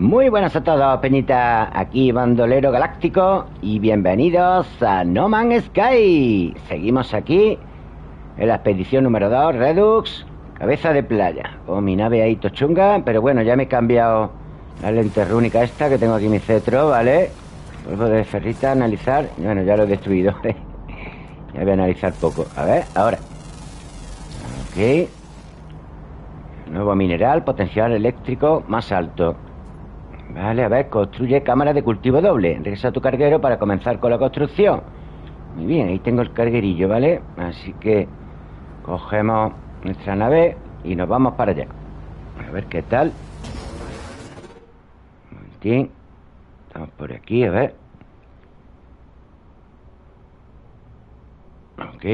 Muy buenas a todos, Peñita. Aquí Bandolero Galáctico y bienvenidos a No Man's Sky. Seguimos aquí en la expedición número 2, Redux, cabeza de playa. Con mi nave ahí tochunga, pero bueno, ya me he cambiado la lente rúnica esta que tengo aquí mi cetro, ¿vale? Vuelvo de ferrita analizar. Bueno, ya lo he destruido. ya voy a analizar poco. A ver, ahora. Ok. Nuevo mineral, potencial eléctrico más alto. Vale, a ver, construye cámara de cultivo doble. Regresa a tu carguero para comenzar con la construcción. Muy bien, ahí tengo el carguerillo, ¿vale? Así que cogemos nuestra nave y nos vamos para allá. A ver qué tal. Momentín. Estamos por aquí, a ver. Ok.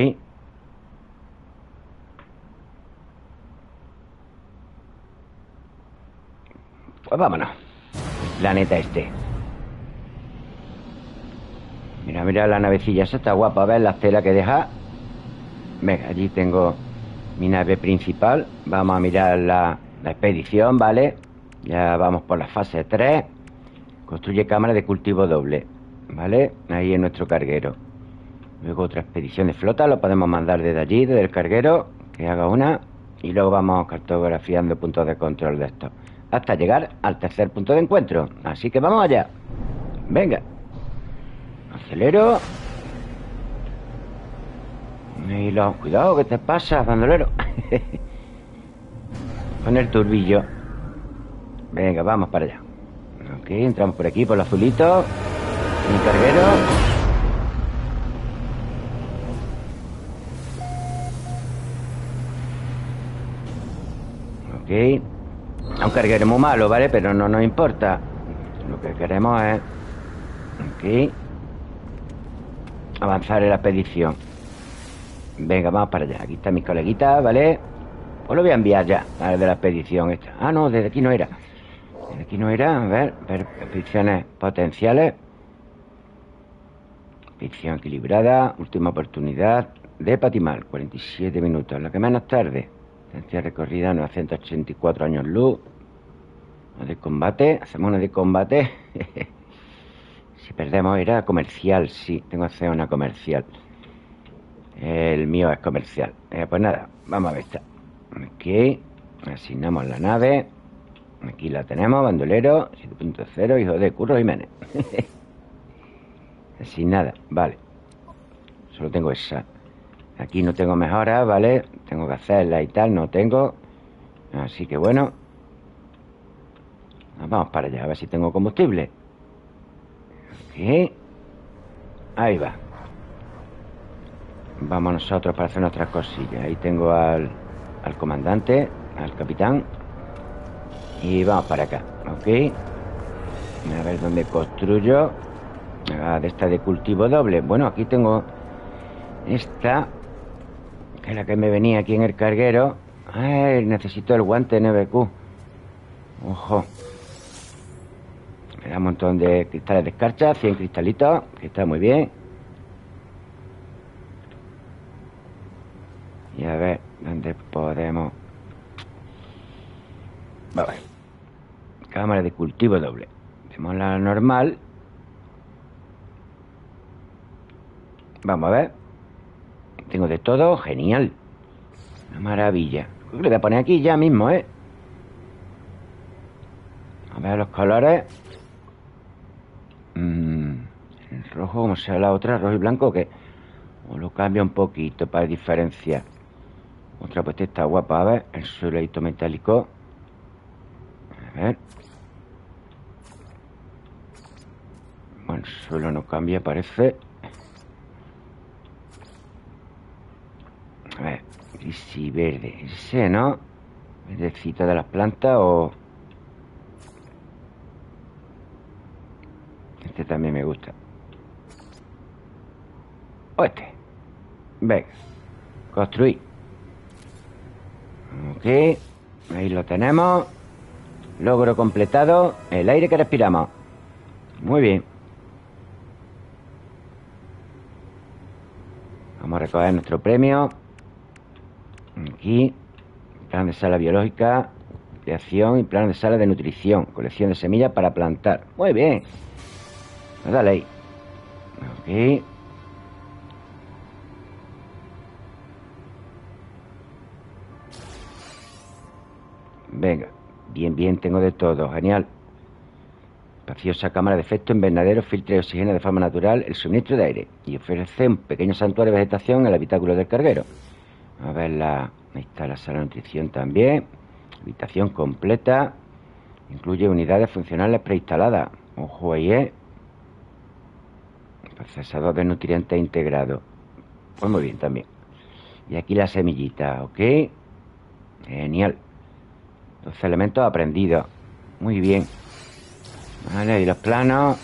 Pues vámonos. Planeta este. Mira, mira la navecilla, esa está guapa. A ver la estela que deja. Venga, allí tengo mi nave principal. Vamos a mirar la, la expedición, ¿vale? Ya vamos por la fase 3. Construye cámara de cultivo doble. ¿Vale? Ahí en nuestro carguero. Luego otra expedición de flota. Lo podemos mandar desde allí, desde el carguero. Que haga una. Y luego vamos cartografiando puntos de control de esto. Hasta llegar al tercer punto de encuentro. Así que vamos allá. Venga. Acelero. Y lo, cuidado, ¿qué te pasa, bandolero? Con el turbillo. Venga, vamos para allá. Ok, entramos por aquí, por el azulito. Mi carguero. Ok. Un carguero muy malo, ¿vale? Pero no nos importa. Lo que queremos es... Ok. Avanzar en la expedición. Venga, vamos para allá. Aquí están mis coleguitas, ¿vale? Os lo voy a enviar ya, a de la expedición esta. Ah, no, desde aquí no era. Desde aquí no era. A ver, ver expediciones potenciales. Expedición equilibrada. Última oportunidad de Patimal. 47 minutos. Lo que menos tarde. Distancia recorrida 984 años luz. Una de combate. Hacemos una de combate. si perdemos era comercial, sí. Tengo que hacer una comercial. El mío es comercial. Eh, pues nada, vamos a ver esta. Aquí, asignamos la nave. Aquí la tenemos, bandolero 7.0, hijo de Curro Jiménez. Asignada, vale. Solo tengo esa. Aquí no tengo mejoras, ¿vale? Tengo que hacerla y tal, no tengo. Así que bueno. Vamos para allá, a ver si tengo combustible. Aquí. Ahí va. Vamos nosotros para hacer nuestras cosillas. Ahí tengo al, al comandante, al capitán. Y vamos para acá, ¿ok? A ver dónde construyo. Ah, de esta de cultivo doble. Bueno, aquí tengo esta, que es la que me venía aquí en el carguero. Ay, necesito el guante NBQ. Ojo. Me da un montón de cristales de escarcha, 100 cristalitos, que está muy bien. Y a ver dónde podemos. Vale. Cámara de cultivo doble. Hacemos la normal. Vamos a ver. Tengo de todo, genial. Una maravilla. Le voy a poner aquí ya mismo, ¿eh? A ver los colores. Mm, el rojo, como sea la otra, rojo y blanco, que o lo cambia un poquito para diferenciar. Otra pues está guapa, a ver, el suelito metálico. A ver. Bueno, el suelo no cambia, parece. A ver, gris verde. Ese, ¿no? Verdecito de las plantas o... Este también me gusta. O este. Venga. Construir. Ok. Ahí lo tenemos. Logro completado. El aire que respiramos. Muy bien. Vamos a recoger nuestro premio. Aquí. Plan de sala biológica. creación y plano de sala de nutrición. Colección de semillas para plantar. Muy bien. Pues dale ahí. Ok. Venga. Bien, bien, tengo de todo. Genial. Espaciosa cámara de efecto, invernadero, filtro de oxígeno de forma natural, el suministro de aire. Y ofrece un pequeño santuario de vegetación en el habitáculo del carguero. A ver, la, ahí está la sala de nutrición también. Habitación completa. Incluye unidades funcionales preinstaladas. Ojo ahí, ¿eh? Procesador de nutrientes integrado. Pues muy bien también. Y aquí la semillita, ¿ok? Genial. Dos elementos aprendidos. Muy bien. Vale, y los planos.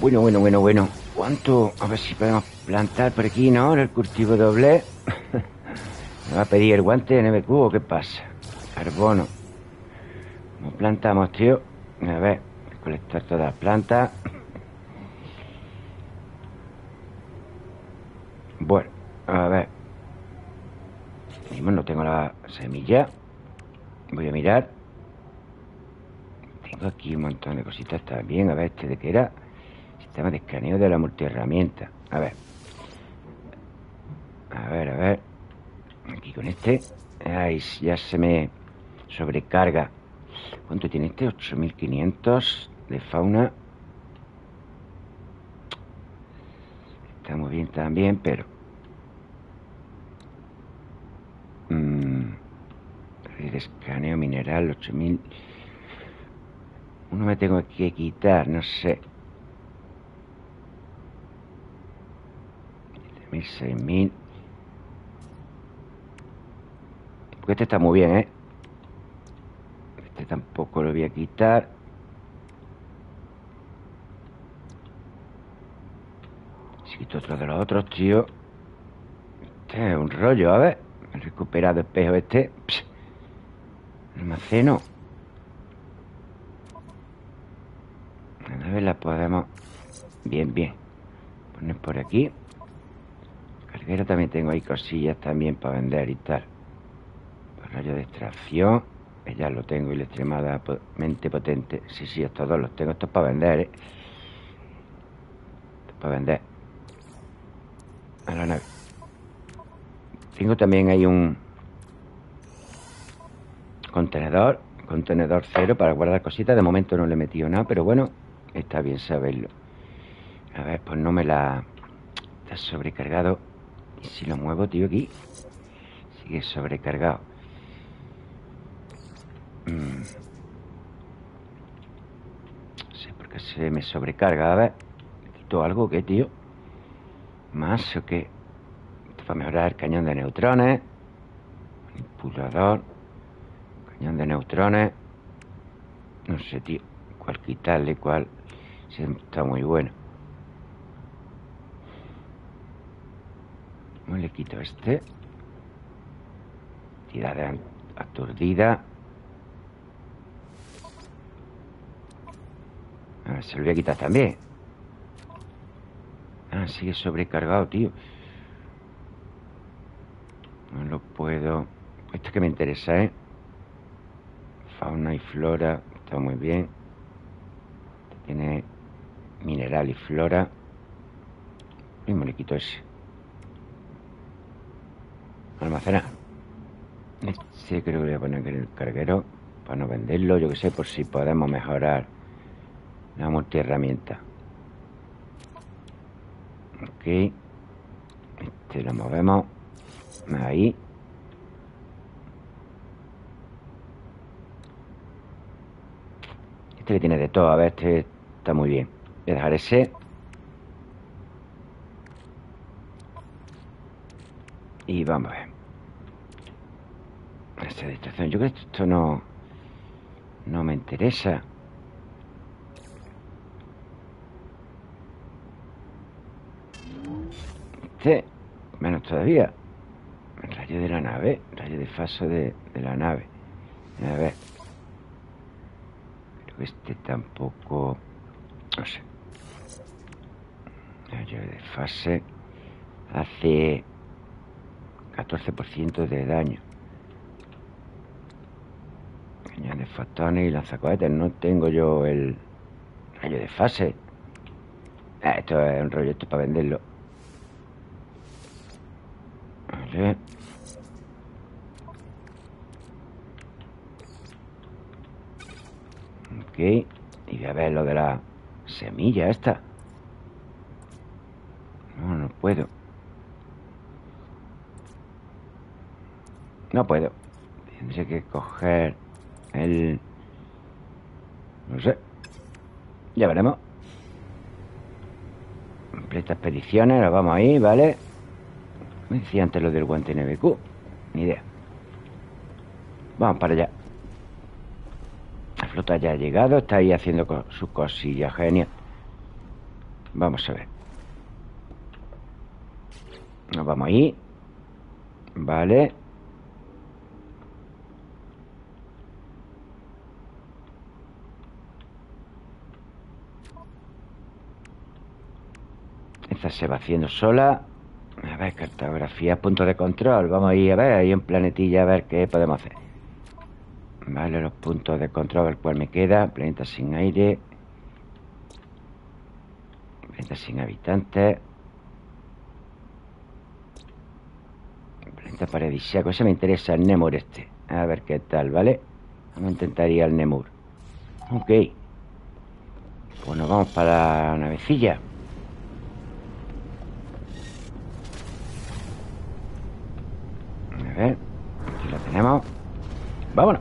Bueno, bueno, bueno, bueno. ¿Cuánto? A ver si podemos plantar por aquí, ¿no? El cultivo doble. ¿Me va a pedir el guante de NBQ o qué pasa? Carbono. ¿Cómo plantamos, tío? A ver, colectar todas las plantas. Bueno, a ver. Mismo no tengo la semilla. Voy a mirar. Tengo aquí un montón de cositas también. A ver, este de qué era. Sistema de escaneo de la multiherramienta. A ver. A ver, a ver. Aquí con este. Ay, ya se me sobrecarga. ¿Cuánto tiene este? 8500 de fauna. Está muy bien también, pero... Mm, el escaneo mineral, 8000. Uno me tengo que quitar, no sé. 7000, 6000. Este está muy bien, ¿eh? Este tampoco lo voy a quitar. Si quito otro de los otros, tío. Este es un rollo, a ver. He recuperado espejo este. Almaceno. A ver, la podemos... Bien, bien. Poner por aquí. Carguero también tengo ahí cosillas también para vender y tal. Rayo de extracción. Ya lo tengo y la extremadamente potente. Sí, sí, estos dos los tengo. Esto es para vender, ¿eh? Para vender. A la nave. Tengo también ahí un contenedor. Contenedor cero para guardar cositas. De momento no le he metido nada, pero bueno, está bien saberlo. A ver, pues no me la... Está sobrecargado. Y si lo muevo, tío, aquí... Sigue sobrecargado. Mm. No sé por qué se me sobrecarga. A ver, ¿quito algo qué, tío? ¿Más o qué? Esto para mejorar el cañón de neutrones. Manipulador. Cañón de neutrones. No sé, tío. Cuál quitarle, cuál. Sí, está muy bueno. ¿Cómo le quito este? Tirada aturdida. A ver, se lo voy a quitar también. Ah, sigue sobrecargado, tío. No lo puedo... Esto que me interesa, ¿eh? Fauna y flora. Está muy bien. Tiene mineral y flora. Mismo le quito ese. Almacenar. Este creo que voy a poner en el carguero para no venderlo. Yo que sé, por si podemos mejorar la multiherramienta. Ok. Este lo movemos. Ahí. Este que tiene de todo. A ver, este está muy bien. Voy a dejar ese. Y vamos a ver. Esta distracción. Yo creo que esto no... No me interesa. Menos todavía, el rayo de la nave, rayo de fase de, la nave. A ver. Pero este tampoco... No sé. Rayo de fase hace 14% de daño. Cañón de fotones y lanzacohetes. No tengo yo el rayo de fase. Ah, esto es un rollo para venderlo. Vale. Ok. Y voy a ver lo de la semilla esta. No, no puedo. No puedo. Tendré que coger el... No sé. Ya veremos. Completa expediciones, nos vamos ahí, ¿vale? Me decía antes lo del guante NBQ. Ni idea. Vamos para allá. La flota ya ha llegado, está ahí haciendo co su cosilla, genial. Vamos a ver. Nos vamos ahí. Vale. Esta se va haciendo sola. A ver, cartografía, punto de control. Vamos a ir a ver, ahí en planetilla, a ver qué podemos hacer. Vale, los puntos de control, el cual me queda. Planeta sin aire. Planeta sin habitantes. Planeta paradisíaco. Ese me interesa, el Nemur este. A ver qué tal, ¿vale? Vamos a intentar ir al Nemur. Ok. Pues nos vamos para la navecilla. Ver, aquí lo tenemos. Vámonos.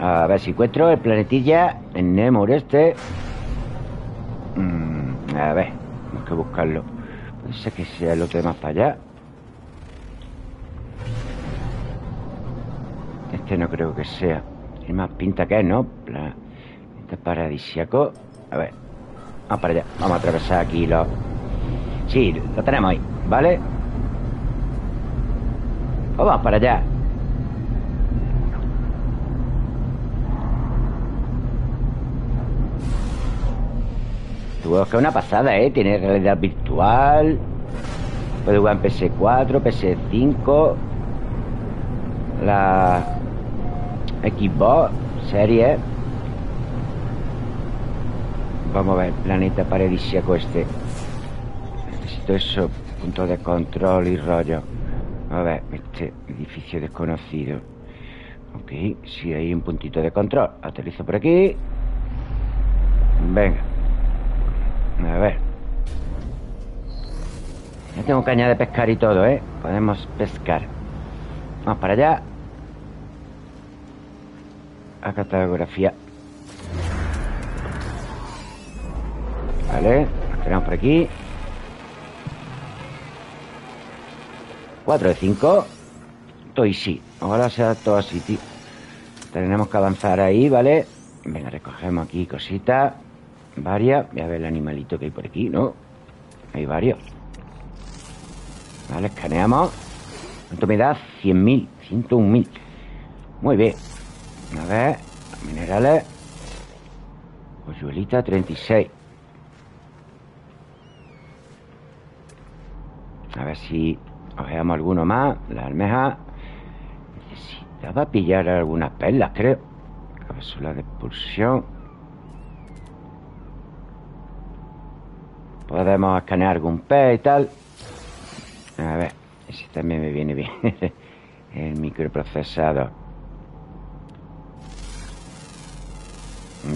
A ver si encuentro el planetilla en Nemor este. Mm, a ver, tenemos que buscarlo. Puede ser que sea el otro de más para allá. Que sea. Tiene más pinta que es, ¿no? Este paradisiaco. A ver. Vamos para allá. Vamos a atravesar aquí los... Sí, lo tenemos ahí, ¿vale? Vamos para allá. Es que es una pasada, ¿eh? Tiene realidad virtual. Puede jugar en PS4, PS5. La Xbox serie. Vamos a ver, planeta paradisíaco este. Necesito eso, punto de control y rollo. A ver, este edificio desconocido. Ok, sí hay un puntito de control. Aterrizo por aquí. Venga. A ver. Ya tengo caña de pescar y todo, ¿eh? Podemos pescar. Vamos para allá. A cartografía. Vale, tenemos por aquí. 4 de 5. Todo sí. Ahora sea todo así, tío. Tenemos que avanzar ahí, ¿vale? Venga, recogemos aquí cositas. Varias. Voy a ver el animalito que hay por aquí, ¿no? Hay varios. Vale, escaneamos. ¿Cuánto me da? 100.000. 101.000. Muy bien. A ver. Minerales. Polluelita 36. A ver si ojeamos alguno más. La almeja. Necesitaba pillar algunas perlas, creo. Cápsula de expulsión. Podemos escanear algún pez y tal. A ver, ese también me viene bien. El microprocesador.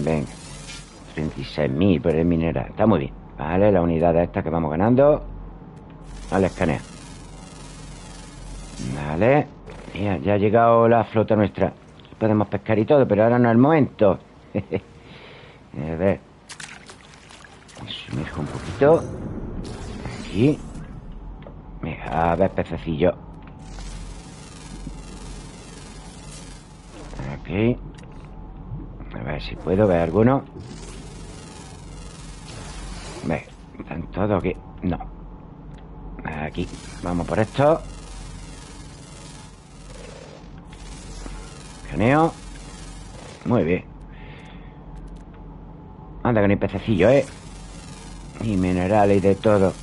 Venga. 36.000 por el mineral. Está muy bien. Vale, la unidad de esta que vamos ganando. Vale, escanea. Vale. Ya, ya ha llegado la flota nuestra. Podemos pescar y todo, pero ahora no es el momento. a ver. Me sumerjo un poquito. Aquí. Venga, a ver, pececillo. Ok. A ver si puedo ver alguno. Ve, están todos aquí. No. Aquí. Vamos por esto. Escaneo. Muy bien. Anda con el pececillo, ¿eh? Y minerales y de todo.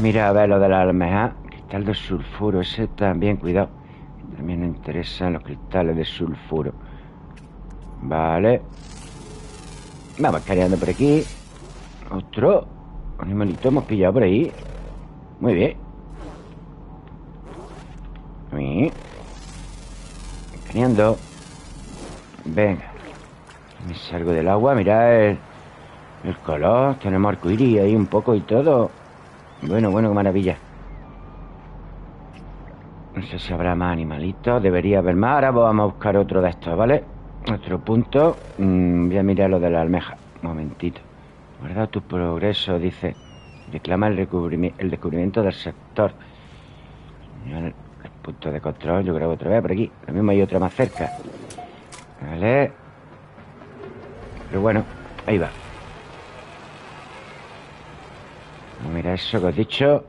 Mira a ver lo de la almeja. Cristal de sulfuro. Ese también, cuidado. También me interesan los cristales de sulfuro. Vale. Vamos careando por aquí. Otro animalito hemos pillado por ahí. Muy bien. Muy Caneando. Venga. Me salgo del agua. Mira el, el color. Tenemos arcoíris ahí un poco y todo. Bueno, bueno, qué maravilla. No sé si habrá más animalitos. Debería haber más. Ahora vamos a buscar otro de estos, ¿vale? Otro punto. Mm, voy a mirar lo de la almeja. Momentito. Guarda tu progreso, dice. Reclama el, el descubrimiento del sector. El, punto de control, yo grabo otra vez por aquí. Lo mismo hay otra más cerca. Vale. Pero bueno, ahí va. Mira eso que os he dicho.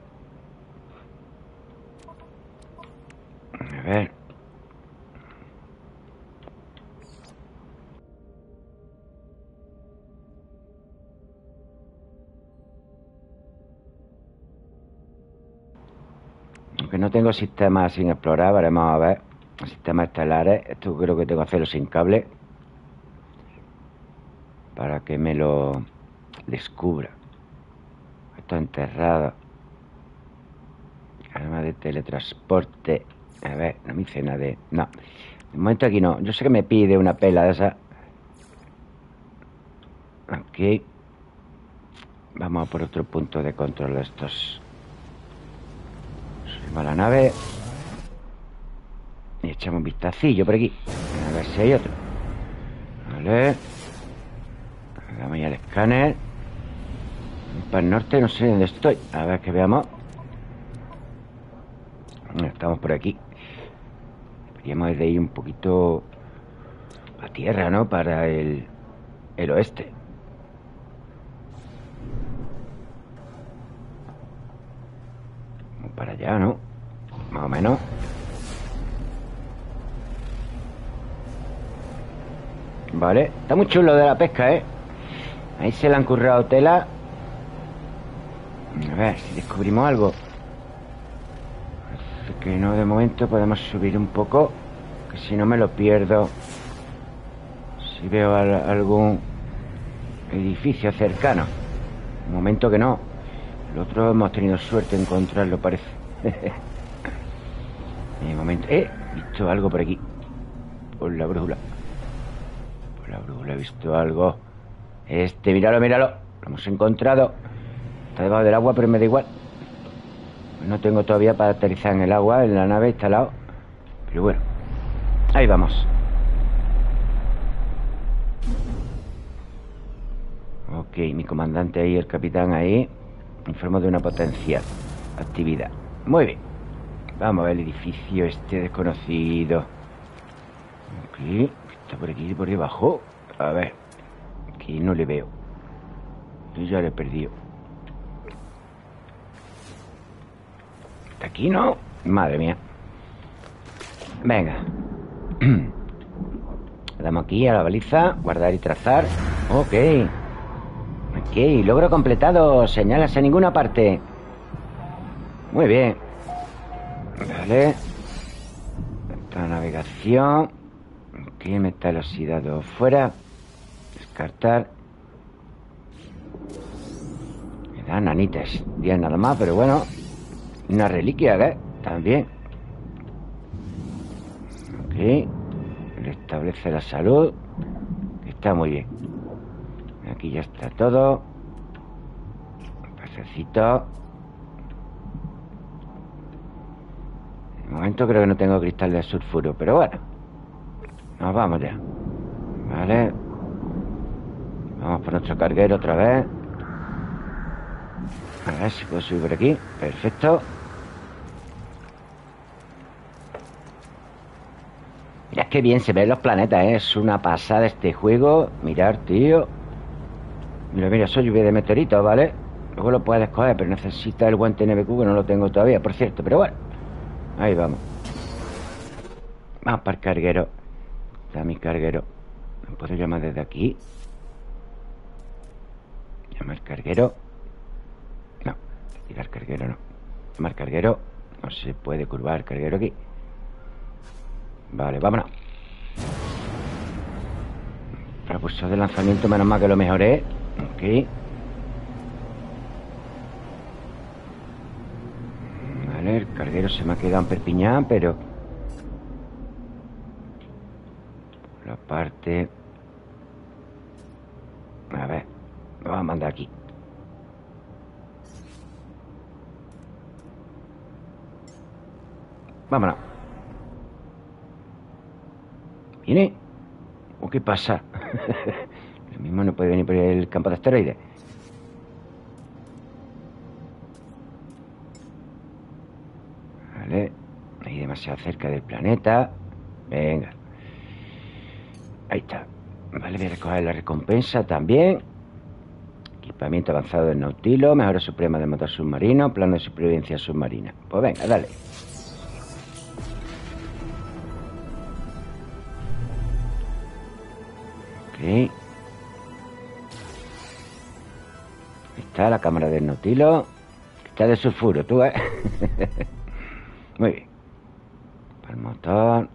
A ver. Aunque no tengo sistemas sin explorar, veremos a ver. Sistemas estelares. Esto creo que tengo que hacerlo sin cable. Para que me lo descubra. Esto enterrado. Arma de teletransporte. A ver, no me dice nada de... No. De momento aquí no. Yo sé que me pide una pela de esa. Ok. Vamos a por otro punto de control de estos a la nave. Y echamos un vistacillo por aquí. A ver si hay otro. Vale. Vamos ya al escáner. Para el norte, no sé dónde estoy. A ver que veamos. Estamos por aquí. Deberíamos de ir un poquito a tierra, ¿no? Para el, el oeste. Para allá, ¿no? Más o menos. Vale, está muy chulo de la pesca, ¿eh? Ahí se le han currado tela. A ver si descubrimos algo. Que no, de momento podemos subir un poco. Que si no me lo pierdo. Si veo algún edificio cercano. Un momento que no. El otro hemos tenido suerte en encontrarlo, parece. en momento. ¡Eh! He visto algo por aquí. Por la brújula. Por la brújula he visto algo. Este, míralo, míralo. Lo hemos encontrado. Está debajo del agua, pero me da igual. No tengo todavía para aterrizar en el agua, en la nave instalado. Pero bueno. Ahí vamos. Ok, mi comandante ahí, el capitán ahí. Informo de una potencial actividad. Muy bien. Vamos a ver el edificio este desconocido. Aquí, está por aquí, por debajo. A ver. Aquí no le veo. Yo ya le he perdido. ¿Está aquí, no? Madre mía. Venga. Le damos aquí a la baliza. Guardar y trazar. Ok. Ok, logro completado. Señalas a ninguna parte. Muy bien. Vale. Esta navegación. Aquí metal oxidado fuera. Descartar. Me dan anitas. 10 nada más, pero bueno. Una reliquia, ¿eh? También. Ok. Restablece la salud. Está muy bien. Aquí ya está todo. Pasecito. De momento creo que no tengo cristal de sulfuro, pero bueno. Nos vamos ya. Vale. Vamos por nuestro carguero otra vez. A ver si puedo subir por aquí. Perfecto. Mirad qué bien se ven los planetas, ¿eh? Es una pasada este juego. Mirar, tío. Mira, mira, soy lluvia de meteoritos, ¿vale? Luego lo puedes coger, pero necesita el guante NBQ que no lo tengo todavía, por cierto. Pero bueno, ahí vamos. Vamos para el carguero. Está mi carguero. ¿Me puedo llamar desde aquí? Llamar carguero. No, tirar carguero no. Llamar carguero. No se puede curvar el carguero aquí. Vale, vámonos. Propulsor de lanzamiento, menos mal que lo mejoré. Ok. Vale, el carguero se me ha quedado en Perpiñán, pero... la parte... A ver, me vamos a mandar aquí. Vámonos. ¿Viene? ¿O qué pasa? Mismo no puede venir por el campo de asteroides. Vale. Ahí demasiado cerca del planeta. Venga. Ahí está. Vale, voy a recoger la recompensa también. Equipamiento avanzado del Nautilo, mejora suprema del motor submarino, plano de supervivencia submarina. Pues venga, dale. Ok. Está la cámara del Nautilo. Está de sulfuro, tú, ¿eh? Muy bien. Para el motor.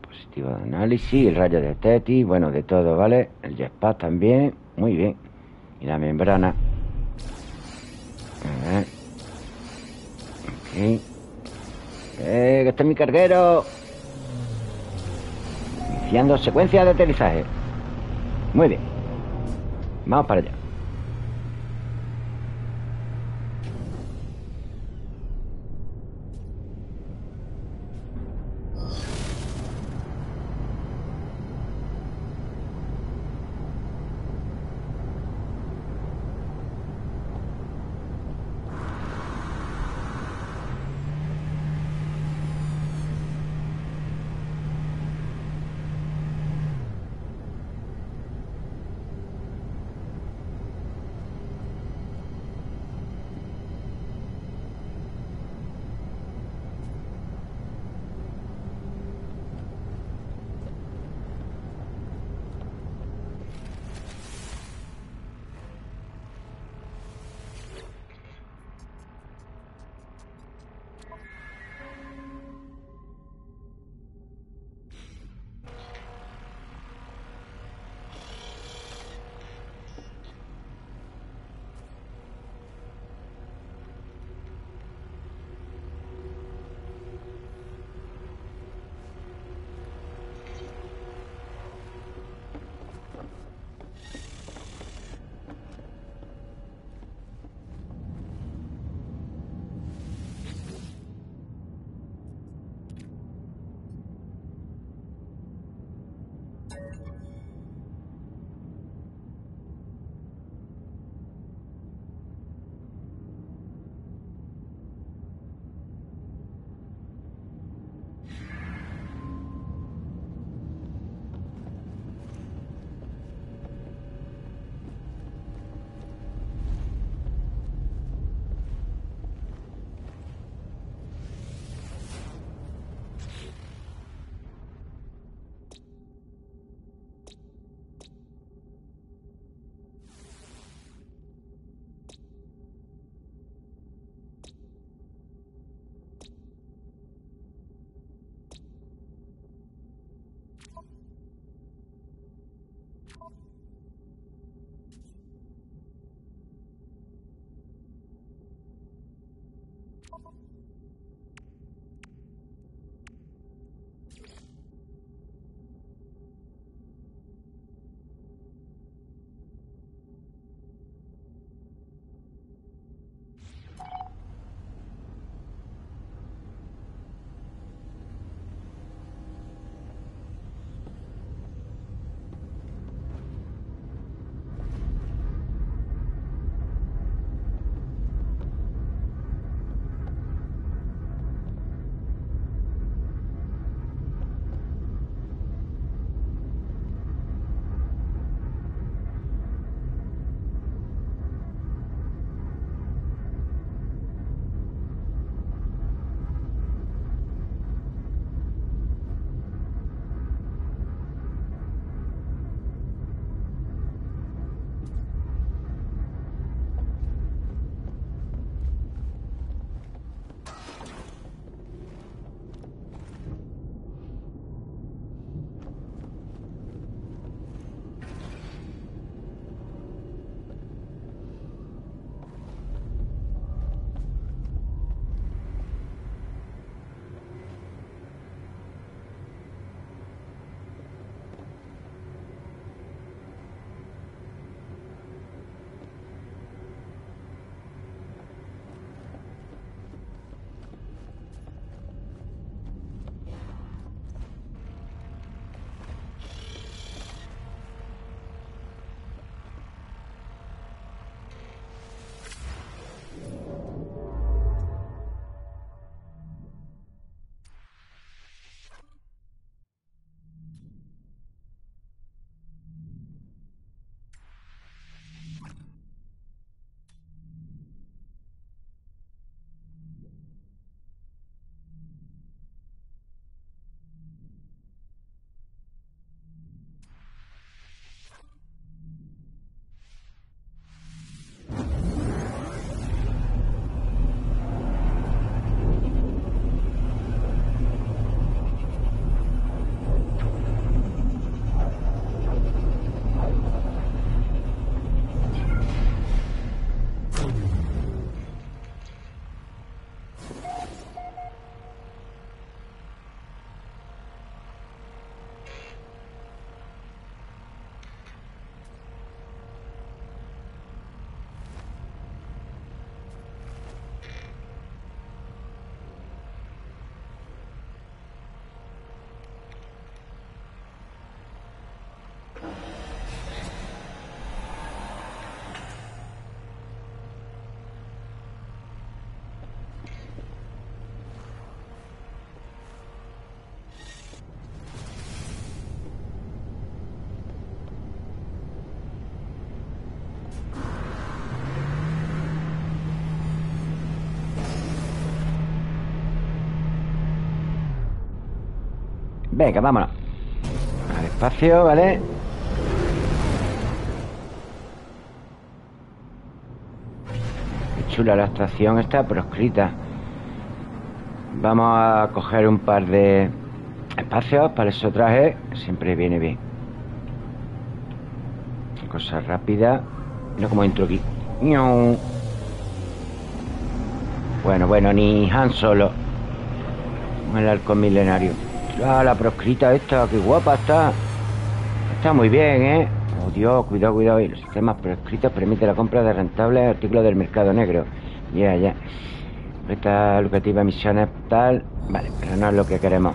Positivo de análisis. El rayo de Teti. Bueno, de todo, ¿vale? El jetpack también. Muy bien. Y la membrana. A ver. Ok. Eh, que está mi carguero. Iniciando secuencia de aterrizaje. Muy bien. Vamos para allá. Venga, vámonos. Al espacio, ¿vale? Qué chula la estación está proscrita. Vamos a coger un par de espacios para ese traje. Siempre viene bien. Cosa rápida. No como entro aquí. Bueno, bueno, ni Han Solo. El halcón milenario. Ah, la proscrita esta, qué guapa está. Está muy bien, ¿eh? Oh, Dios, cuidado, cuidado. Los sistemas proscritos permiten la compra de rentables artículos del mercado negro. Ya, ya. Esta lucrativa misiones tal. Vale, pero no es lo que queremos.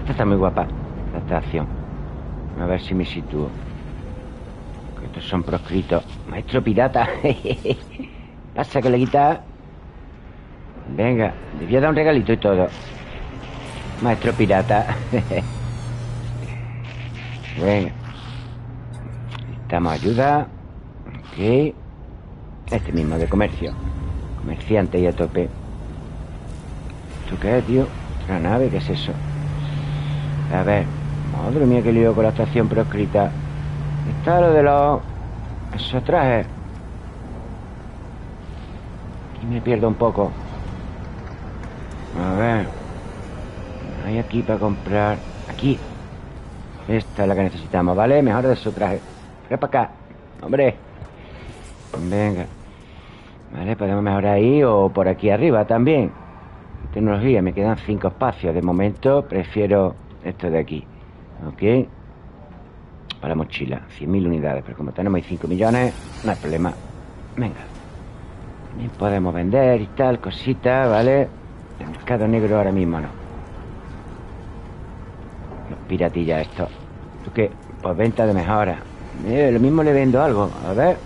Esta está muy guapa, la estación. A ver si me sitúo. estos son proscritos. Maestro pirata. Pasa que le quita. Venga, debía dar un regalito y todo. Maestro pirata. Venga. Necesitamos ayuda. Ok. Este mismo, de comercio. Comerciante y a tope. ¿Esto qué es, tío? ¿Una nave? ¿Qué es eso? A ver. Madre mía, qué lío con la estación proscrita. Está lo de los... Esos trajes. Y me pierdo un poco. A ver. Aquí para comprar. Aquí. Esta es la que necesitamos, ¿vale? Mejor de su traje. Ven para acá. Hombre. Venga. Vale, podemos mejorar ahí o por aquí arriba también. Tecnología, me quedan cinco espacios. De momento prefiero esto de aquí. ¿Ok? Para la mochila. 100.000 unidades. Pero como tenemos ahí 5 millones, no hay problema. Venga. También podemos vender y tal, cositas, ¿vale? El mercado negro ahora mismo no piratilla esto. ¿Tú qué? Pues venta de mejora. Eh, lo mismo le vendo algo. A ver.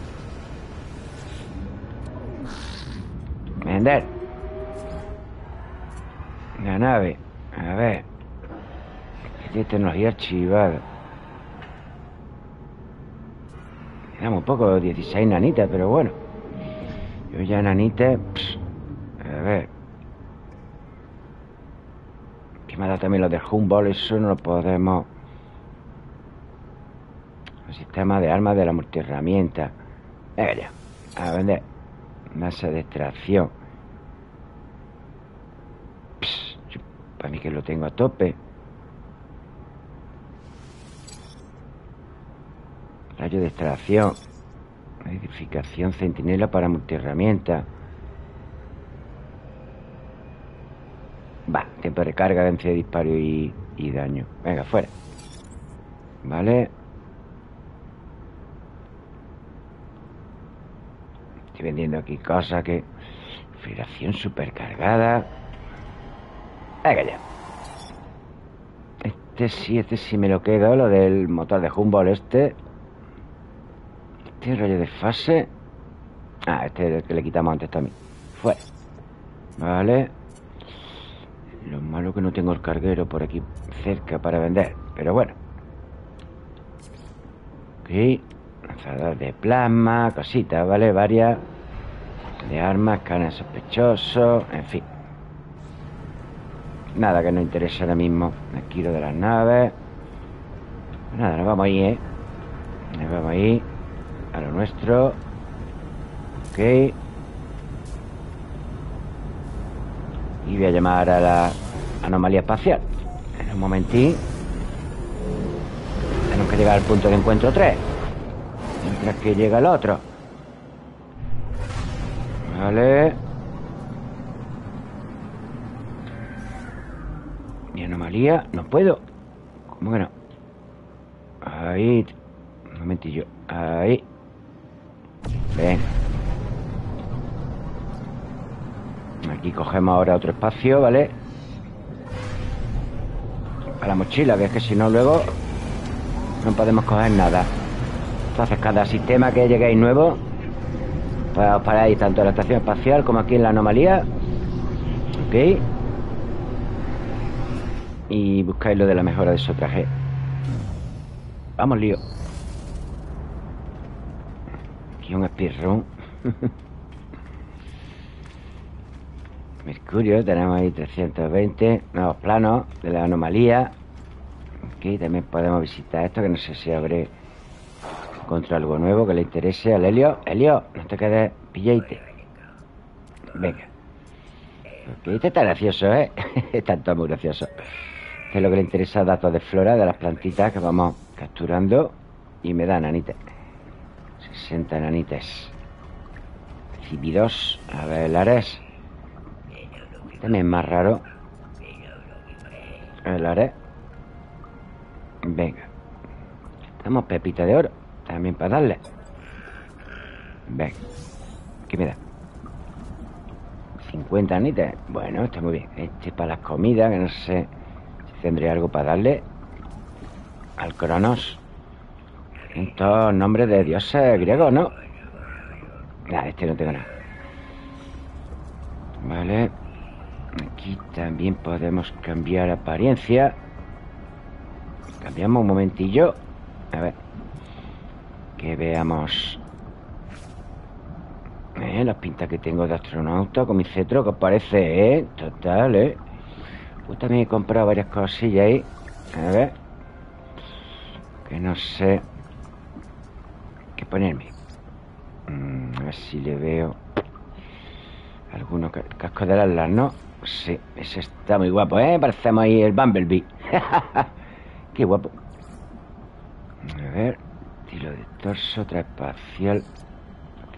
Vender. La nave. A ver. Tiene tecnología archivada. Damos un poco, 16 nanitas, pero bueno. Yo ya nanitas... A ver. Me ha dado también lo del Humboldt, eso no lo podemos. El sistema de armas de la multiherramienta. Venga. A vender. Masa de extracción. para mí que lo tengo a tope. Rayo de extracción. Edificación centinela para multiherramienta. Va, tiempo de recarga, velocidad de disparo y, daño. Venga, fuera. Vale. Estoy vendiendo aquí cosas que... Federación supercargada. Venga ya. Este sí, este sí me lo quedo, lo del motor de Humboldt este. Este rollo de fase. Ah, este es el que le quitamos antes también. Fuera. Vale. Lo malo que no tengo el carguero por aquí cerca para vender. Pero bueno. Ok. Lanzador de plasma, cositas, ¿vale? Varias. De armas, canas sospechosos, en fin. Nada que nos interese ahora mismo. Aquí lo de las naves. nada, nos vamos ahí, ¿eh? Nos vamos ahí. A lo nuestro. Ok. Y voy a llamar a la anomalía espacial. En un momentín. Tenemos que llegar al punto de encuentro 3. Mientras que llega el otro. Vale. Mi anomalía. No puedo. ¿Cómo que no? Ahí. Un momentillo. Ahí. Venga. Aquí cogemos ahora otro espacio, ¿vale? Para la mochila, que es que si no luego no podemos coger nada. Entonces cada sistema que lleguéis nuevo, pues os paráis tanto en la estación espacial como aquí en la anomalía. Ok. Y buscáis lo de la mejora de su traje. Vamos, lío. Aquí un speedrun. Mercurio, tenemos ahí 320 nuevos planos de la anomalía. Aquí también podemos visitar esto, que no sé si habré encontrado algo nuevo que le interese al Helio. Helio, no te quedes, pilleite. Venga. Ok, este está gracioso, ¿eh? está todo muy gracioso. Este es lo que le interesa, datos de flora de las plantitas que vamos capturando. Y me da nanites. 60 nanites. Cibidos. A ver, el Ares. También es más raro. El Ares. Venga. Estamos pepita de oro. También para darle. Venga. ¿Qué me da? 50 anites. Bueno, está muy bien. Este para las comidas, que no sé si tendría algo para darle. Al Cronos. Estos nombres de dioses griegos, ¿no? Nada, este no tengo nada. Vale. También podemos cambiar apariencia. Cambiamos un momentillo. A ver. Que veamos. Eh, las pintas que tengo de astronauta con mi cetro, que os parece, ¿eh? Total, ¿eh? Pues también he comprado varias cosillas ahí. A ver. Que no sé qué ponerme. Mm, a ver si le veo. Alguno casco de las ¿no? Sí, ese está muy guapo, ¿eh? Parecemos ahí el Bumblebee. Qué guapo. A ver, tiro de torso, espacial.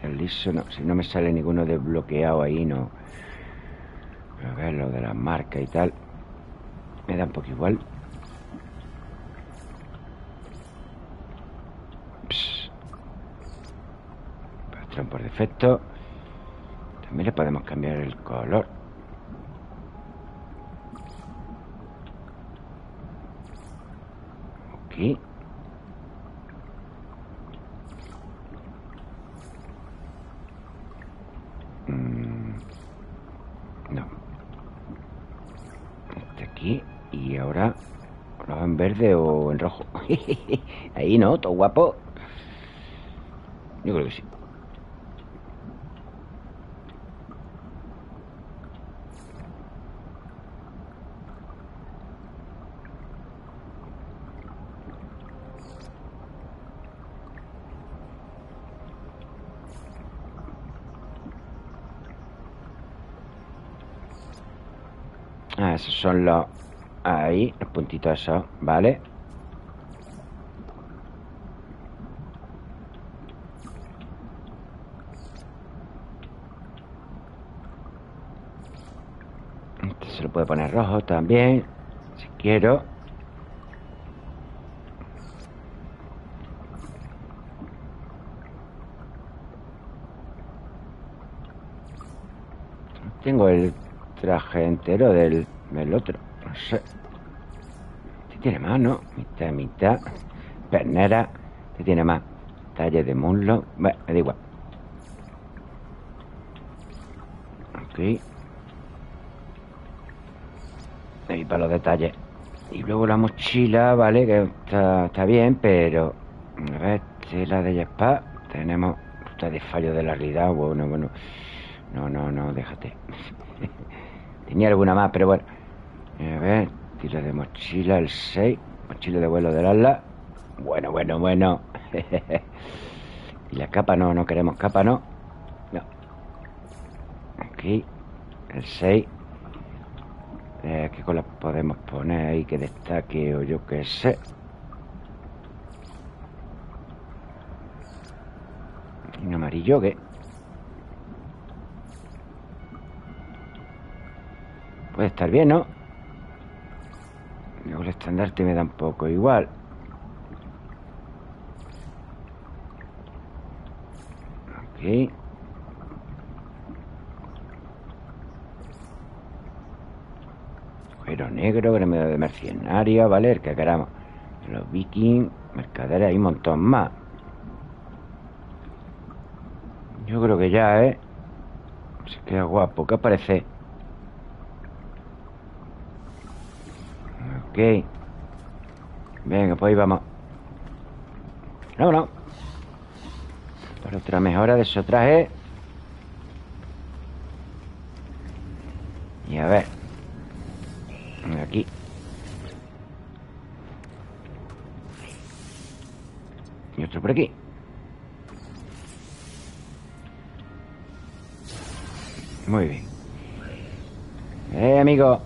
El liso, no, si no me sale ninguno desbloqueado ahí, no. A ver, lo de la marca y tal. Me da un poco igual. Patrón por defecto. También le podemos cambiar el color. Aquí. Mm, no. Este aquí. Y ahora lo en verde o en rojo. Ahí no, todo guapo. Yo creo que sí. Ah, esos son los... Ahí, los puntitos esos, ¿vale? Este se lo puede poner rojo también, si quiero. Tengo el traje entero del, del otro. No sé. Este tiene más, ¿no? Mitad, mitad. Pernera. Este tiene más. Talle de muslo. Bueno, me da igual. Ok. Ahí para los detalles. Y luego la mochila, ¿vale? Que está, está bien, pero... A ver, la de Yaspa. Tenemos... Está de fallo de la realidad. Bueno, bueno. No, no, no, déjate. Tenía alguna más, pero bueno. A ver, tira de mochila, el 6. Mochila de vuelo del ala. Bueno, bueno, bueno. y la capa no, no queremos capa, ¿no? No. Aquí, el 6. Eh, ¿Qué cola podemos poner ahí que destaque o yo qué sé? Un amarillo que Puede estar bien, ¿no? Luego el estandarte me da un poco igual. Ok. Cuero negro, gremio de mercenario, ¿vale? El que queramos. Los vikings, mercaderes, hay un montón más. Yo creo que ya, ¿eh? Se queda guapo. ¿Qué Venga, pues ahí vamos. no Para otra mejora de esos trajes. Y a ver. Aquí. Y otro por aquí. Muy bien. Eh, amigo.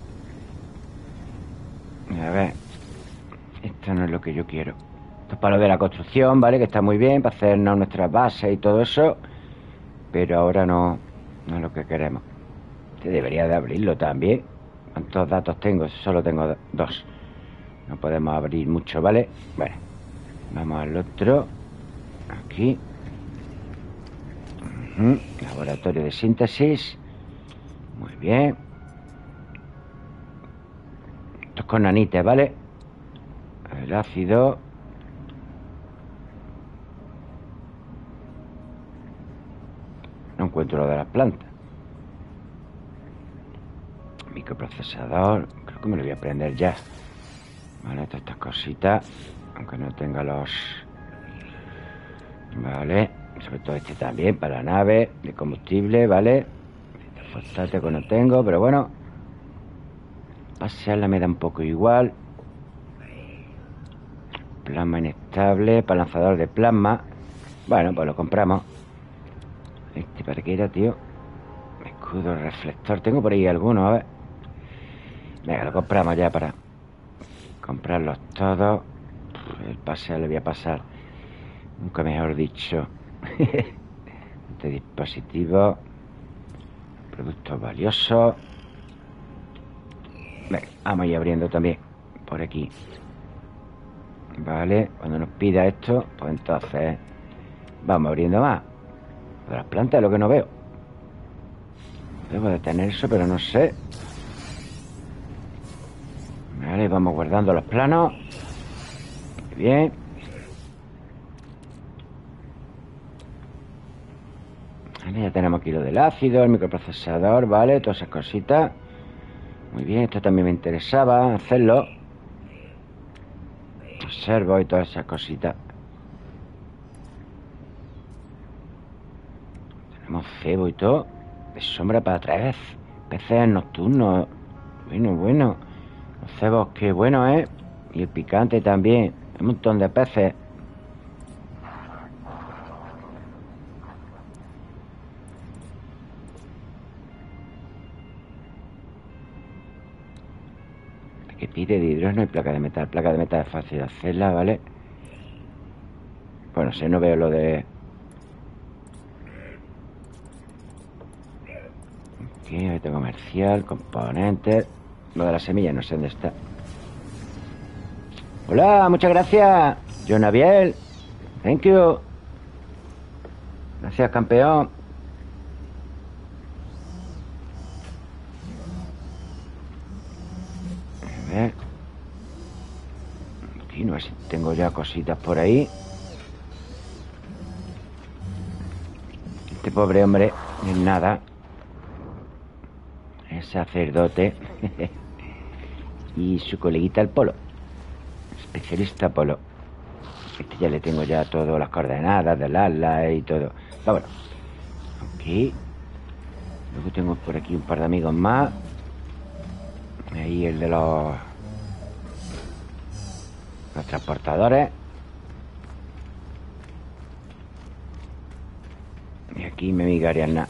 A ver. Esto no es lo que yo quiero. Esto es para lo de la construcción, ¿vale? Que está muy bien, para hacernos nuestras bases y todo eso. Pero ahora no, no es lo que queremos. Este debería de abrirlo también. ¿Cuántos datos tengo? Solo tengo dos. No podemos abrir mucho, ¿vale? Bueno. Vamos al otro. Aquí. Laboratorio de síntesis. Muy bien. Esto es con nanites, ¿vale? El ácido. No encuentro lo de las plantas. Microprocesador. Creo que me lo voy a aprender ya. Vale, todas estas cositas. Aunque no tenga los... Vale. Sobre todo este también para la nave de combustible, ¿vale? que no tengo, pero bueno. Pasearla me da un poco igual. Plasma inestable, para lanzador de plasma. Bueno, pues lo compramos. Este para qué era, tío. Escudo reflector. Tengo por ahí algunos, a ver. Venga, lo compramos ya para comprarlos todos. El paseo le voy a pasar. Nunca mejor dicho. este dispositivo. Productos valiosos. Vamos a ir abriendo también. Por aquí. Vale, cuando nos pida esto, pues entonces vamos abriendo más. De las plantas es lo que no veo. Debo de tener eso, pero no sé. Vale, vamos guardando los planos. bien. ya tenemos aquí lo del ácido, el microprocesador, ¿vale? Todas esas cositas. Muy bien, esto también me interesaba hacerlo. Observo y todas esas cositas. Tenemos cebo y todo. De sombra para tres. Peces nocturnos. Bueno, bueno. Los cebos, qué bueno, ¿eh? Y el picante también. Un montón de peces. Que pide de hidrógeno y placa de metal. Placa de metal es fácil de hacerla, ¿vale? Bueno, si no veo lo de... Aquí, comercial, componentes... Lo de la semilla no sé dónde está. Hola, muchas gracias. John Abiel. Thank you. Gracias, campeón. Ya cositas por ahí. Este pobre hombre es nada. Es sacerdote. y su coleguita el polo. Especialista polo. Este ya le tengo ya todas las coordenadas del ala y todo. Vámonos. Ok. Luego tengo por aquí un par de amigos más. Ahí el de los... Los transportadores. Y aquí me migarían nada.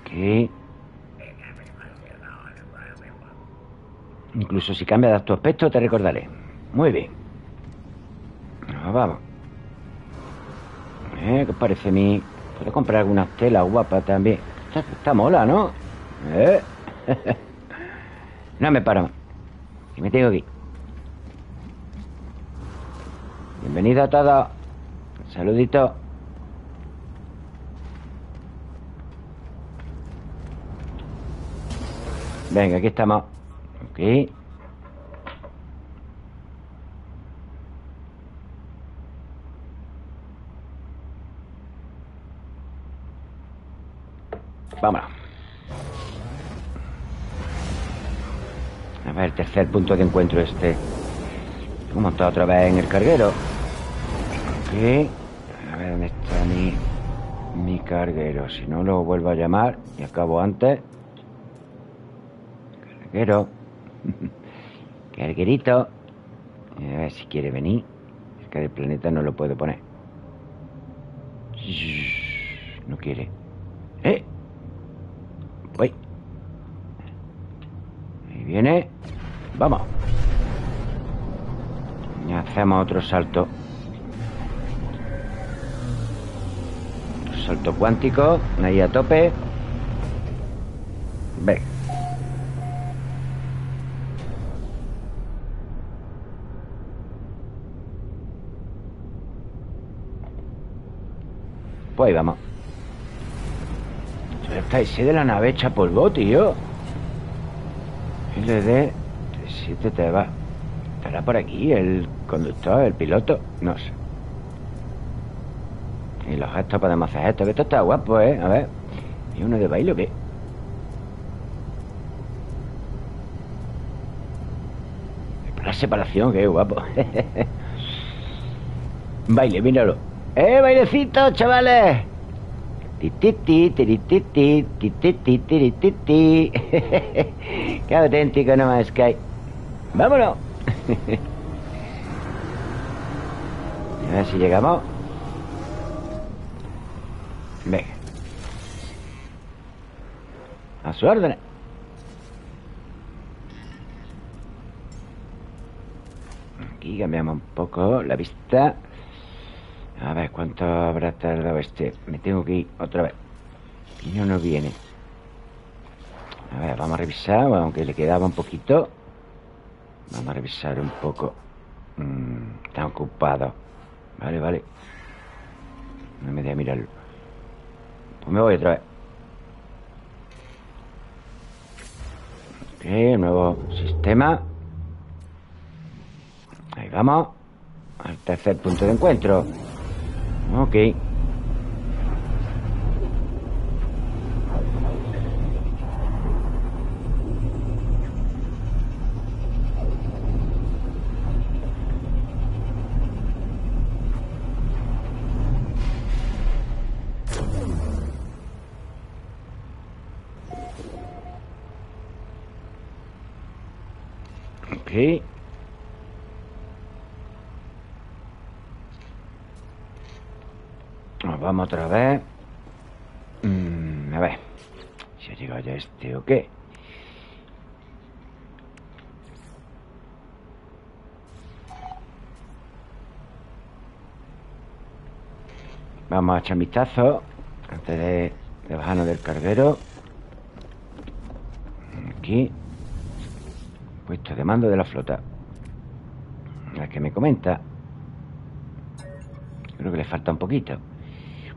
Ok. Incluso si cambias tu aspecto te recordaré. Muy bien. vamos. Eh, ¿Qué parece a mí? Puedo comprar algunas telas guapas también. Está, mola, ¿no? ¿Eh? no me paro Que me tengo aquí. Bienvenido a todos. Saludito. Venga, aquí estamos. Ok. Vámonos. A ver, tercer punto de encuentro este. Hemos montado otra vez en el carguero. Ok. A ver dónde está mi, mi carguero. Si no, lo vuelvo a llamar y acabo antes. Carguero. Carguerito. A ver si quiere venir. Es que del planeta no lo puedo poner. No quiere. ¡Eh! Voy. Viene. Vamos. Y hacemos otro salto. Salto cuántico. Ahí a tope. Venga. Pues ahí vamos. Está ese de la nave hecha polvo, tío. LD 7 te va. Estará por aquí el conductor, el piloto. No sé. Y los gestos podemos hacer esto. Esto está guapo, ¿eh? A ver. ¿Y uno de baile qué? La separación, qué guapo. baile, míralo. ¡Eh, bailecito, chavales! Qué auténtico no más Sky. ¡Vámonos! A ver si llegamos. Venga. A su orden. Aquí cambiamos un poco la vista. A ver, ¿cuánto habrá tardado este? Me tengo que ir otra vez. Y no nos viene. A ver, vamos a revisar, aunque le quedaba un poquito. Vamos a revisar un poco. Mm, está ocupado. Vale, vale. No me deja mirarlo. Pues me voy otra vez. Ok, nuevo sistema. Ahí vamos. Al tercer punto de encuentro. Ok. Otra vez. Mm, a ver. Si ha llegado ya este o qué. Vamos a echar vistazo antes de, de bajarnos del carguero. Aquí. Puesto de mando de la flota. La que me comenta. Creo que le falta un poquito.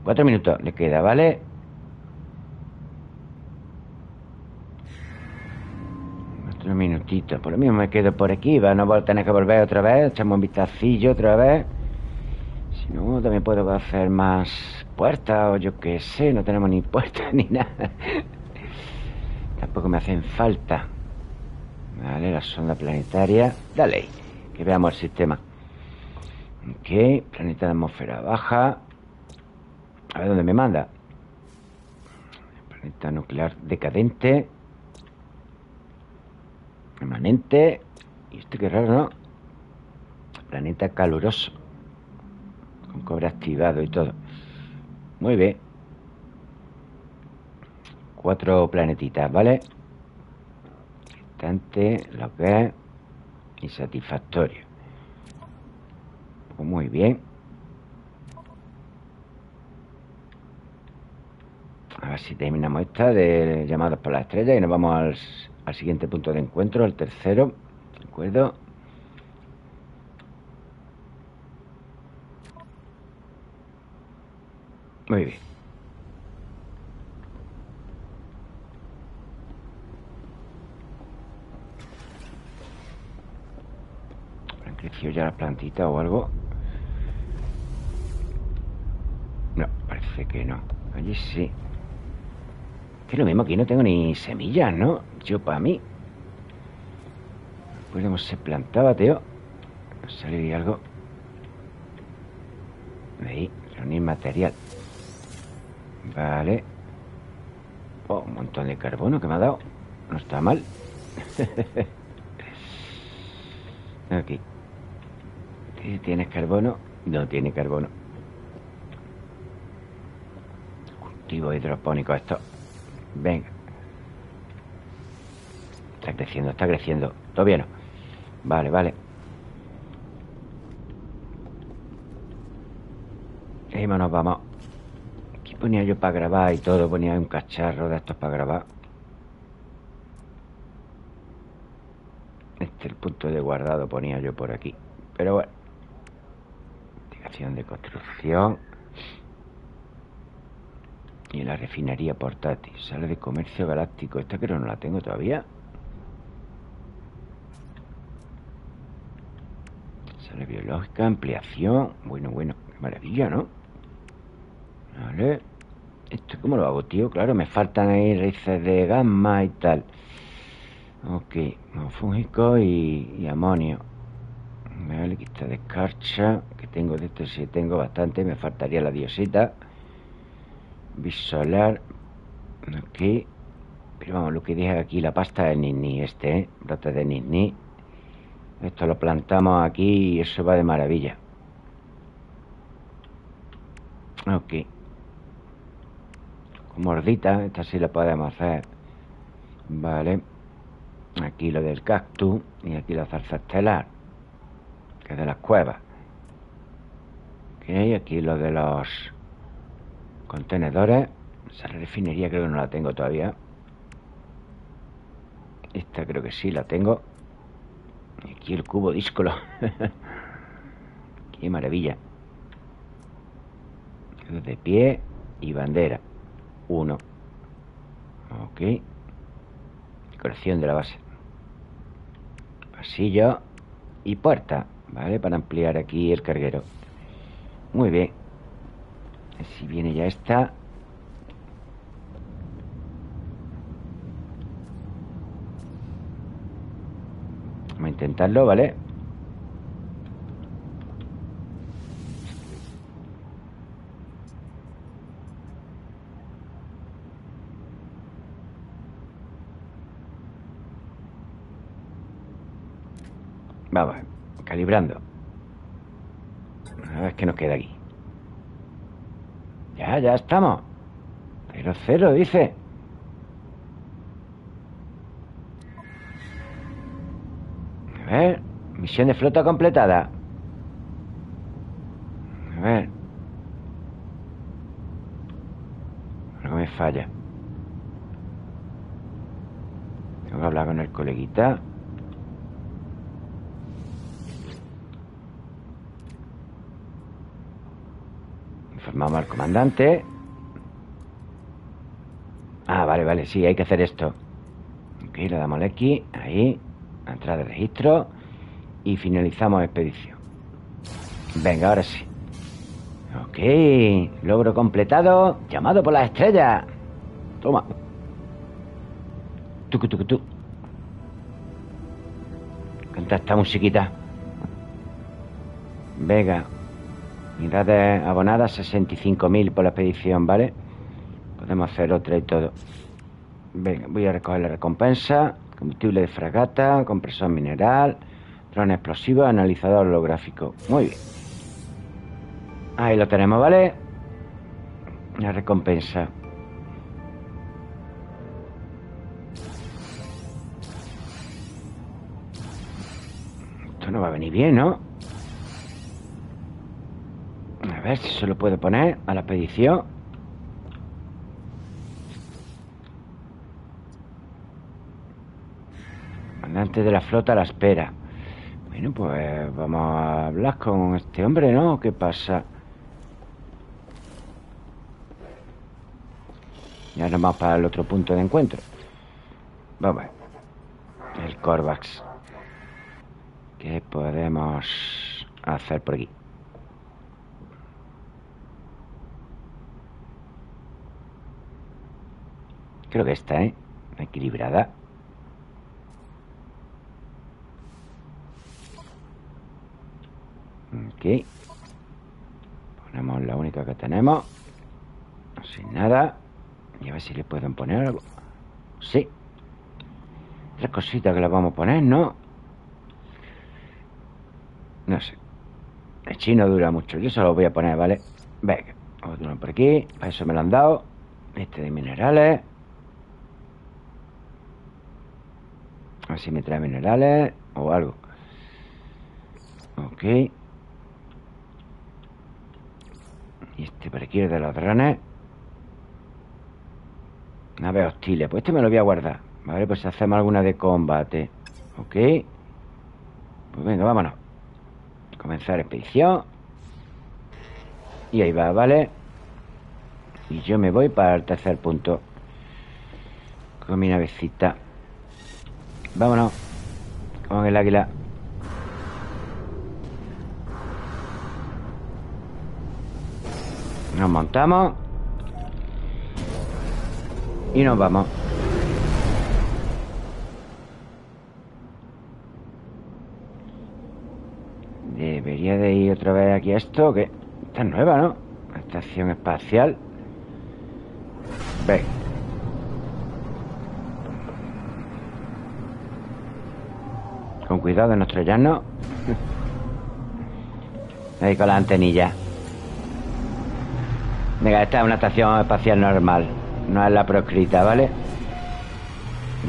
Cuatro minutos le queda, ¿vale? Cuatro minutitos. Por lo mismo me quedo por aquí. Va a no tener que volver otra vez. Echamos un vistacillo otra vez. Si no, también puedo hacer más puertas o yo qué sé. No tenemos ni puertas ni nada. Tampoco me hacen falta. Vale, la sonda planetaria. Dale que veamos el sistema. Ok, planeta de atmósfera baja. A ver dónde me manda. Planeta nuclear decadente. Permanente. Y este qué raro, ¿no? Planeta caluroso. Con cobre activado y todo. Muy bien. Cuatro planetitas, ¿vale? Distante, lo que es. Insatisfactorio. Pues muy bien. A ver si terminamos esta de llamadas por la estrella y nos vamos al, al siguiente punto de encuentro, el tercero. ¿De acuerdo? Muy bien. ¿Han crecido ya las plantitas o algo? No, parece que no. Allí sí. Que lo mismo aquí no tengo ni semillas, ¿no? Yo para mí. Pues cómo se plantaba, tío. Saliría algo. Ahí, reunir material. Vale. Oh, un montón de carbono que me ha dado. No está mal. Aquí. ¿Tienes carbono? No tiene carbono. Cultivo hidropónico esto. Venga. Está creciendo, está creciendo. Todavía no. Vale, vale. Y nos vamos. Aquí ponía yo para grabar y todo. Ponía un cacharro de estos para grabar. Este es el punto de guardado ponía yo por aquí. Pero bueno. Indicación de construcción. Y la refinería portátil. Sale de comercio galáctico. Esta creo no la tengo todavía. Sale biológica, ampliación. Bueno, bueno. Qué maravilla, ¿no? Vale. ¿Esto cómo lo hago, tío? Claro, me faltan ahí raíces de gamma y tal. Ok, fúngico y, y amonio. Vale, aquí está de. Que tengo de esto, si tengo bastante. Me faltaría la diosita. Bisolar. Aquí. Pero vamos, lo que dije aquí, la pasta de Nini, este, ¿eh? Brote de Nini. Esto lo plantamos aquí y eso va de maravilla. Ok. Mordita, esta sí la podemos hacer. Vale. Aquí lo del cactus y aquí la zarza estelar, que es de las cuevas. Ok, aquí lo de los contenedores. Esa refinería creo que no la tengo todavía. Esta creo que sí la tengo. Aquí el cubo díscolo. Qué maravilla. De pie y bandera. Uno. Ok. Decoración de la base pasillo y puerta, ¿vale? Para ampliar aquí el carguero. Muy bien. Si viene ya esta. Vamos a intentarlo, ¿vale? Vamos, calibrando. A ver qué nos queda aquí. Ya, ya estamos. Cero, cero, dice. A ver, misión de flota completada. A ver. Algo me falla. Tengo que hablar con el coleguita. Vamos al comandante. Ah, vale, vale, sí, hay que hacer esto. Ok, le damos aquí, ahí, entrada de registro y finalizamos expedición. Venga, ahora sí. Ok, logro completado, llamado por las estrellas. Toma. Tucu, tucu, tu. Canta esta musiquita. Venga, Unidades abonadas 65.000 por la expedición, ¿vale? Podemos hacer otra y todo. Venga, voy a recoger la recompensa. Combustible de fragata, compresor mineral, dron explosivo, analizador holográfico. Muy bien. Ahí lo tenemos, ¿vale? La recompensa. Esto no va a venir bien, ¿no? A ver si se lo puedo poner a la expedición. Mandante de la flota a la espera. Bueno, pues vamos a hablar con este hombre, ¿no? ¿Qué pasa? Ya nos vamos para el otro punto de encuentro. Vamos. El Corvax. ¿Qué podemos hacer por aquí? Creo que está, ¿eh? Equilibrada. Ok. Ponemos la única que tenemos. Sin nada. Y a ver si le pueden poner algo. Sí. Tres cositas que le vamos a poner, ¿no? No sé. El chino dura mucho. Yo se lo voy a poner, ¿vale? Venga, otro por aquí. Para eso me lo han dado. Este de minerales. Ver si me trae minerales o algo. Ok. Y este por aquí es de los drones. Naves hostiles. Pues este me lo voy a guardar. Vale, pues hacemos alguna de combate. Ok. Pues venga, vámonos. Comenzar expedición. Y ahí va, ¿vale? Y yo me voy para el tercer punto. Con mi navecita. Vámonos. Con el águila. Nos montamos. Y nos vamos. Debería de ir otra vez aquí a esto, que está nueva, ¿no? Estación espacial. Ve. Cuidado de nuestro llano. Ahí con la antenilla. Venga, esta es una estación espacial normal. No es la proscrita, ¿vale?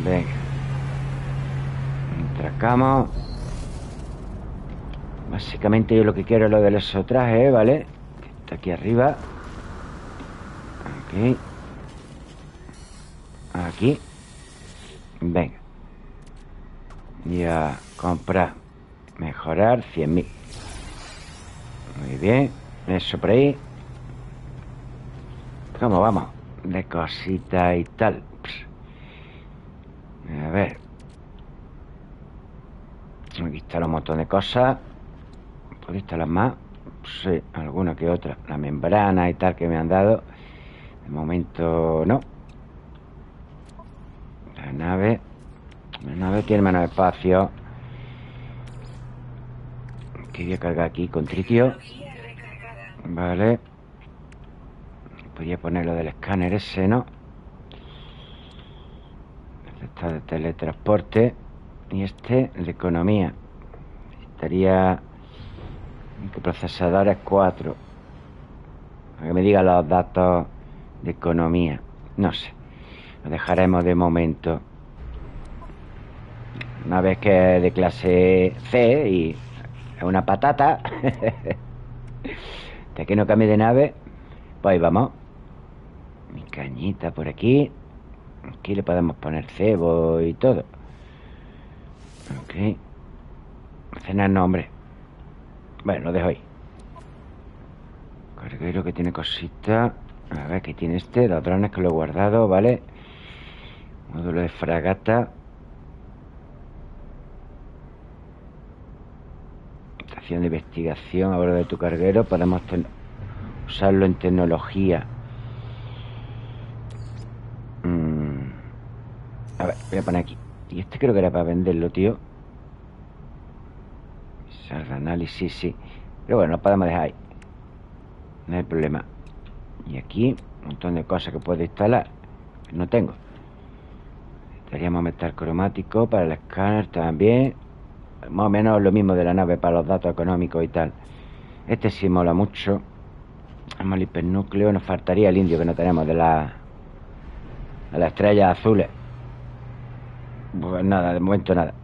Venga. Entracamos. Básicamente yo lo que quiero es lo del exotraje, ¿vale? Está aquí arriba. Aquí. Aquí. Venga. Y a comprar. Mejorar 100.000. Muy bien. Eso por ahí. ¿Cómo vamos? De cositas y tal. A ver. Aquí está un montón de cosas. ¿Puedo instalar más? Sí, alguna que otra. La membrana y tal que me han dado. De momento no. La nave. La nave tiene menos espacio. Que voy a cargar aquí con triquio. Vale. Podría poner lo del escáner ese, ¿no? Este está de teletransporte. Y este de economía. Estaría. ¿Qué procesadores? 4. Para que me diga los datos de economía. No sé. Lo dejaremos de momento. Una vez que de clase C y una patata. de que no cambie de nave. Pues ahí vamos. Mi cañita por aquí. Aquí le podemos poner cebo y todo. Ok. Cenar nombre. Bueno, lo dejo ahí. Carguero que tiene cositas. A ver, ¿qué tiene este? Los drones que lo he guardado, ¿vale? Módulo de fragata. De investigación a bordo de tu carguero. Podemos usarlo en tecnología. Mm. A ver, voy a poner aquí. Y este creo que era para venderlo, tío. Sal análisis, sí. Pero bueno, lo podemos dejar ahí. No hay problema. Y aquí, un montón de cosas que puedo instalar. No tengo. Estaríamos metal cromático para el escáner también. Más o menos lo mismo de la nave para los datos económicos y tal. Este sí mola mucho. el hipernúcleo. Nos faltaría el indio que no tenemos de la. de las estrellas azules. Pues nada, de momento nada.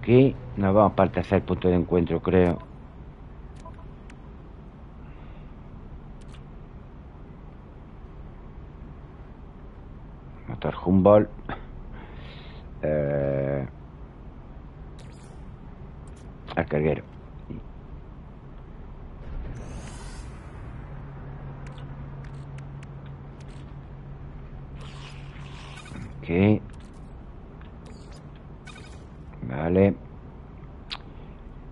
Aquí nos vamos para el tercer punto de encuentro, creo. Motor Humboldt. Eh, al carguero. Ok. Vale.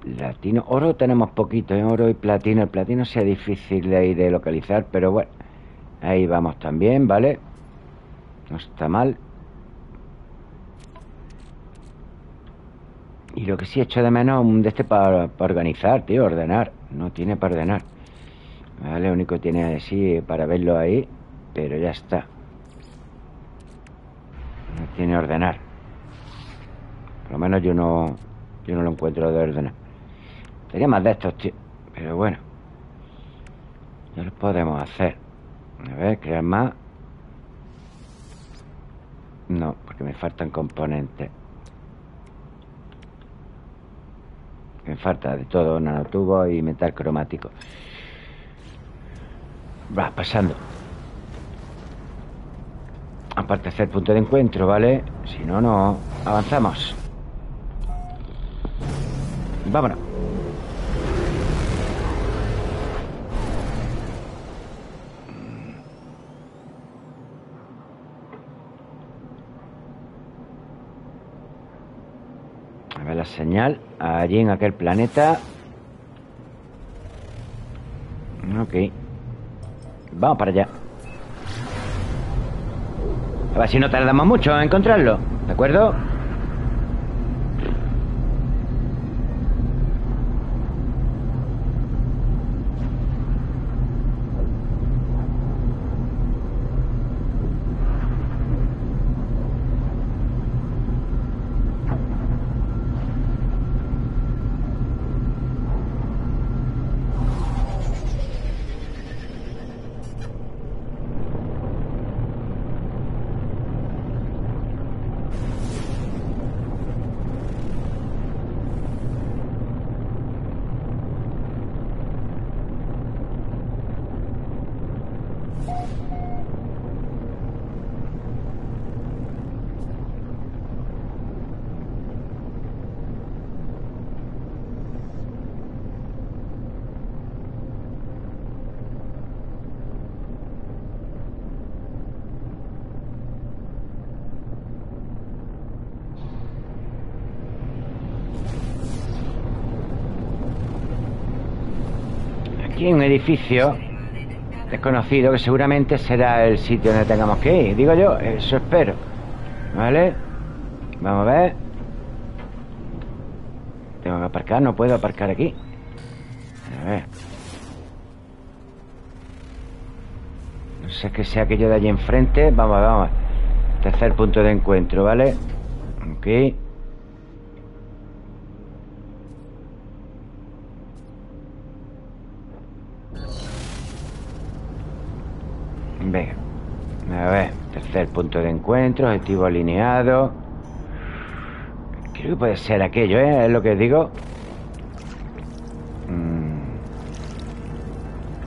Platino. Oro tenemos poquito, en ¿eh? oro y platino. El platino sea difícil de, de localizar, pero bueno. Ahí vamos también, ¿vale? No está mal. Lo que sí he hecho de menos un de este para, organizar, tío, ordenar. No tiene para ordenar. Vale, lo único que tiene así para verlo ahí. Pero ya está. No tiene ordenar. Por lo menos yo no, yo no lo encuentro de ordenar. Tenía más de estos, tío. Pero bueno. No lo podemos hacer. A ver, crear más. No, porque me faltan componentes. Me falta de todo, nanotubo y metal cromático. Va, pasando. Aparte hacer punto de encuentro, ¿vale? Si no, no avanzamos. Vámonos. La señal. Allí en aquel planeta. Ok. Vamos para allá. A ver si no tardamos mucho en encontrarlo. ¿De acuerdo? Aquí hay un edificio desconocido que seguramente será el sitio donde tengamos que ir. Digo yo, eso espero. ¿Vale? Vamos a ver. Tengo que aparcar, no puedo aparcar aquí. A ver. No sé qué sea aquello de allí enfrente. Vamos, vamos. Tercer punto de encuentro, ¿vale? Ok. Venga. Punto de encuentro, objetivo alineado. Creo que puede ser aquello, ¿eh? Es lo que digo. Mm.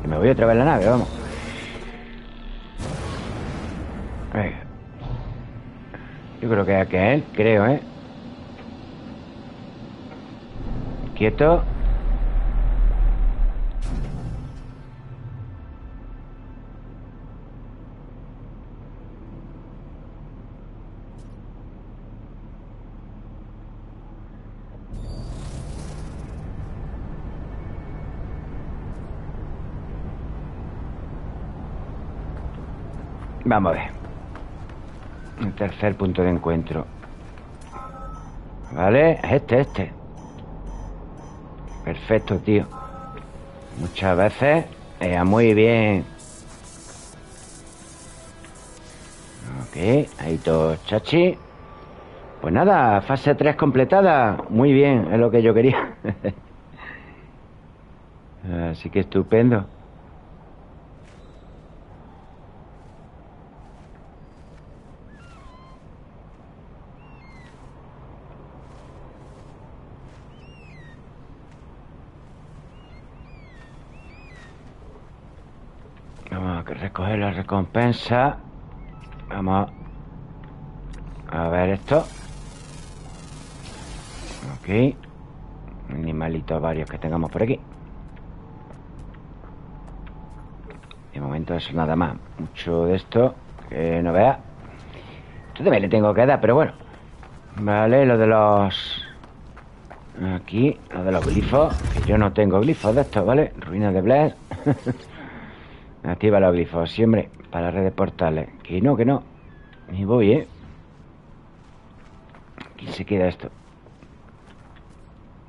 Me voy otra vez a la nave, vamos. Venga. Yo creo que es aquel, creo, ¿eh? Quieto. Vamos a ver. El tercer punto de encuentro. ¿Vale? Este, este. Perfecto, tío. Muchas veces. Eh, muy bien. Ok, ahí todo chachi. Pues nada, fase 3 completada. Muy bien, es lo que yo quería. Así que estupendo. Vamos a recoger la recompensa. Vamos a ver esto. Ok. Animalitos varios que tengamos por aquí. De momento eso nada más. Mucho de esto que no vea. Esto también le tengo que dar, pero bueno. Vale, lo de los... Aquí, lo de los glifos. Que yo no tengo glifos de estos, ¿vale? Ruinas de Blair. Activa los glifos, siempre para la red de portales. Que no, que no. Y voy, ¿eh? Aquí se queda esto.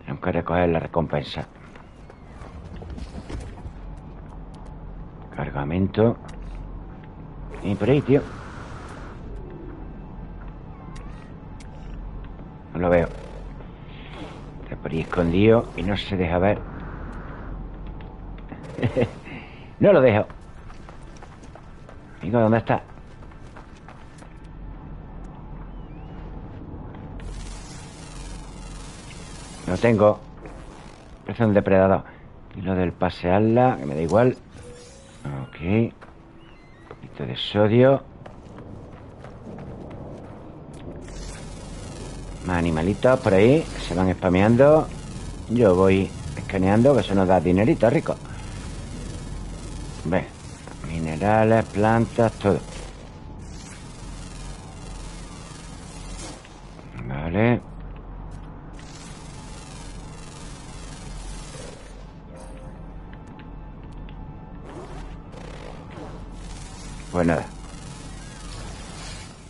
Tengo que recoger la recompensa. Cargamento. Y por ahí, tío. No lo veo. Está por ahí escondido y no se deja ver. no lo dejo. Amigo, ¿dónde está? Lo tengo. Parece un depredador. Y lo del pasearla, que me da igual. Ok. Un poquito de sodio. Más animalitos por ahí. Se van spameando. Yo voy escaneando, que eso nos da dinerito rico. Ve. Minerales, plantas, todo. Vale. Pues nada.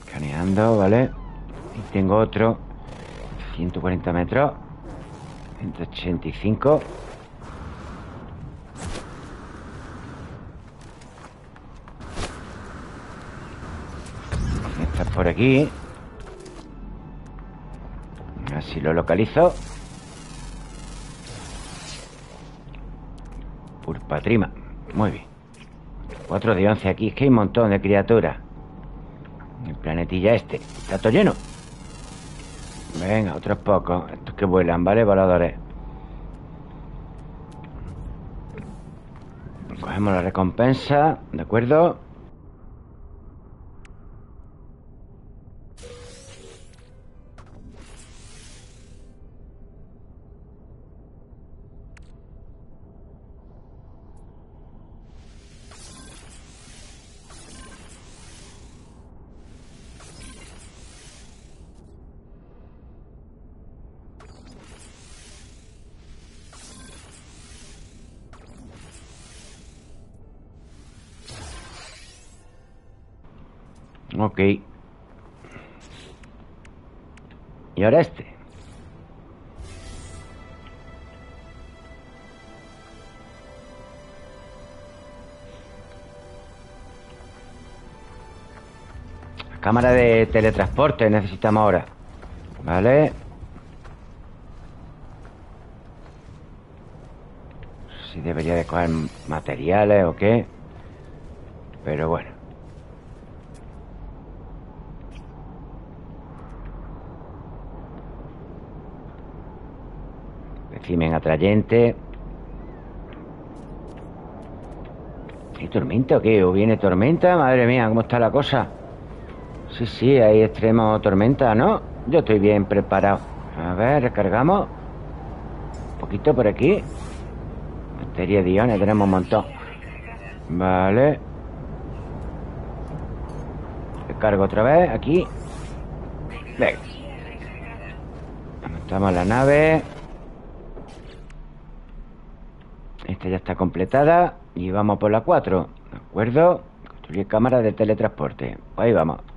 Escaneando, ¿vale? Y tengo otro. 140 metros. 185. Está por aquí. Así lo localizo. Purpatrima. Muy bien. 4 de 11 aquí. Es que hay un montón de criaturas. El planetilla este. Está todo lleno. Venga, otros pocos. Estos que vuelan, ¿vale? Voladores. Cogemos la recompensa, ¿de acuerdo? Cámara de teletransporte necesitamos ahora. Vale. Si debería de coger materiales o qué. Pero bueno. Crimen atrayente. ¿Hay tormenta o qué? ¿O viene tormenta? Madre mía, ¿cómo está la cosa? Sí, sí, hay extremo tormenta, ¿no? Yo estoy bien preparado. A ver, recargamos. Un poquito por aquí. Batería de iones, tenemos un montón. Vale. Recargo otra vez, aquí. Venga. Montamos la nave. Esta ya está completada y vamos por la 4, ¿de acuerdo? Construir cámara de teletransporte. Ahí vamos.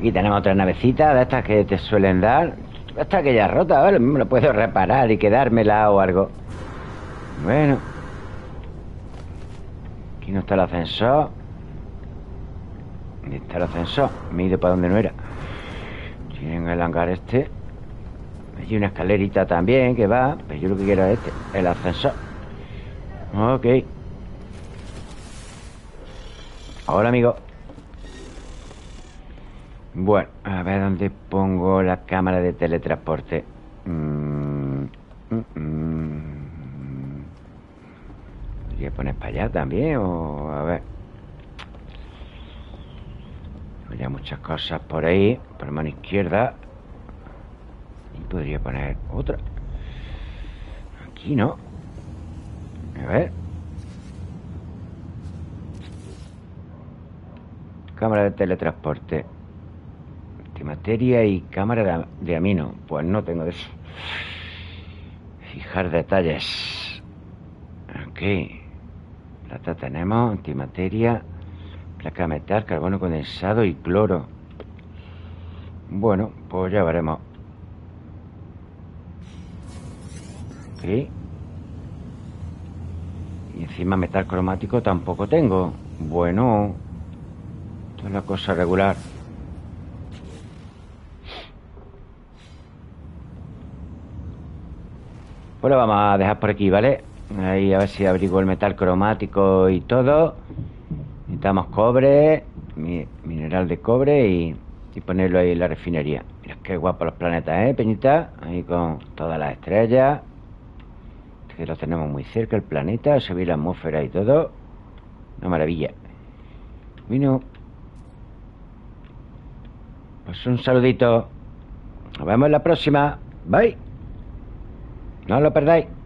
Aquí tenemos otra navecita de estas que te suelen dar. Esta que ya rota, a ver, me lo puedo reparar y quedármela o algo. Bueno. Aquí no está el ascensor. ¿Dónde está el ascensor? Me he ido para donde no era. Tienen el hangar este. Hay una escalerita también que va. Pero yo lo que quiero es este, el ascensor. Ok. Hola, amigo. Bueno, a ver dónde pongo la cámara de teletransporte. Mm, mm, mm. ¿Podría poner para allá también? O a ver. Hay muchas cosas por ahí. Por mano izquierda. Y podría poner otra. Aquí no. A ver. Cámara de teletransporte materia y cámara de, amino. Pues no tengo de eso. Fijar detalles. Ok. Plata tenemos, antimateria, placa metal, carbono condensado y cloro. Bueno, pues ya veremos. Ok. Y encima metal cromático tampoco tengo. Bueno, es una cosa regular. Pues lo vamos a dejar por aquí, ¿vale? Ahí a ver si abrigo el metal cromático y todo. Necesitamos cobre, mineral de cobre y, ponerlo ahí en la refinería. Mira qué guapo los planetas, ¿eh, Peñita? Ahí con todas las estrellas. Que lo tenemos muy cerca, el planeta, subir la atmósfera y todo. Una maravilla. Vino. Pues un saludito. Nos vemos en la próxima. Bye. No lo perdáis.